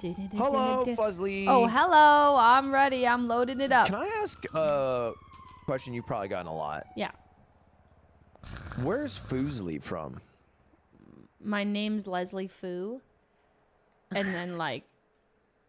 Hello, Fuslie. Oh, hello. I'm ready. I'm loading it up. Can I ask a question you've probably gotten a lot? Yeah. Where's Fuslie from? My name's Leslie Fu. And then like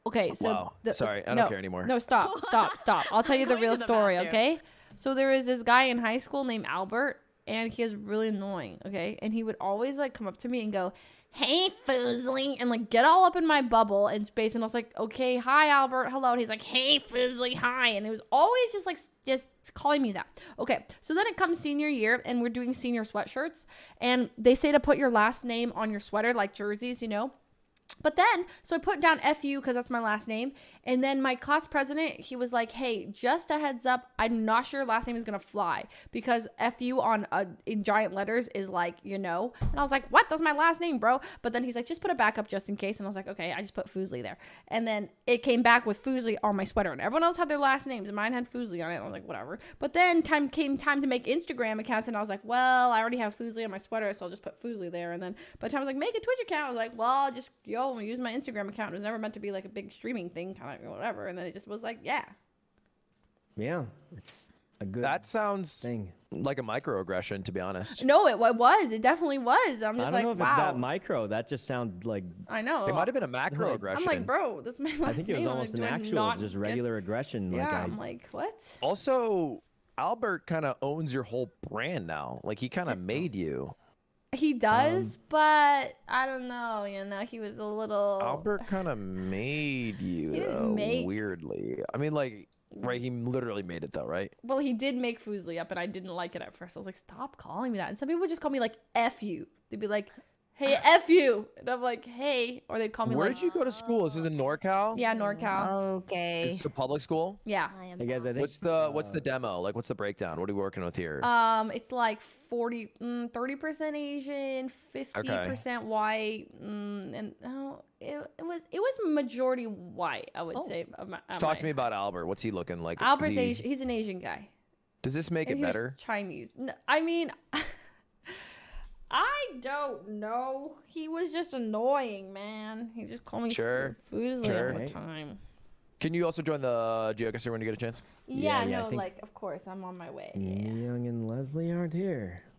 Okay, so Wow. the- Sorry, I don't no, care anymore. No, stop, stop, stop. I'll tell you the real story, okay? So there was this guy in high school named Albert, and he was really annoying, okay? And he would always like come up to me and go, "Hey, Fuslie," and like get all up in my bubble and space. And I was like, "Okay, hi, Albert, hello." And he's like, "Hey, Fuslie, hi," and it was always just like just calling me that. Okay, so then it comes senior year, and we're doing senior sweatshirts, and they say to put your last name on your sweater, like jerseys, you know. But then, so I put down FU because that's my last name. And then my class president, he was like, hey, just a heads up, I'm not sure last name is going to fly because FU on uh, in giant letters is like, you know. And I was like, what? That's my last name, bro. But then he's like, just put a backup just in case. And I was like, okay, I just put Fuslie there. And then it came back with Fuslie on my sweater. And everyone else had their last names. And mine had Fuslie on it. And I was like, whatever. But then time came time to make Instagram accounts. And I was like, well, I already have Fuslie on my sweater. So I'll just put Fuslie there. And then by the time I was like, make a Twitch account, I was like, well, just, yo, use my Instagram account. It was never meant to be like a big streaming thing, kind of whatever. And then it just was like, yeah. Yeah, it's a good That sounds thing. like a microaggression, to be honest. No, it, it was. It definitely was. I'm just I don't like, know if wow. it's that micro. That just sounds like I know. It might have been a macroaggression. I'm like, bro, this my last I think it was almost like, an actual, not just get- regular aggression. Yeah, like I, I'm like, what? Also, Albert kind of owns your whole brand now. Like he kind of made you. He does, Um, but I don't know. You know, he was a little. Albert kind of made you. He didn't though. make- Weirdly, I mean, like, right? He literally made it though, right? Well, he did make Fuslie up, and I didn't like it at first. I was like, stop calling me that. And some people would just call me like F you. They'd be like, hey, F you. And I'm like, hey. Or they'd call me Where like, did you go to school? Is This is in NorCal. yeah, NorCal. Okay. It's a public school. Yeah. I am Hey guys, I think What's the What's uh, the demo? Like, what's the breakdown? What are we working with here? Um, it's like 40, mm, 30% Asian, 50% white, mm, and oh, it, it was it was majority white. I would Oh. say. of my- at Talk my- to me about Albert. What's he looking like? Is Albert's he- Asian. He's an Asian guy. Does this make And it he better? Chinese. No, I mean, I don't know. He was just annoying, man. He just called me Sure, Fu- sure. all the time. Can you also join the geocaster when you get a chance? Yeah, Yeah, yeah, no, think- like of course I'm on my way. me, Yeah. Young and Leslie aren't here.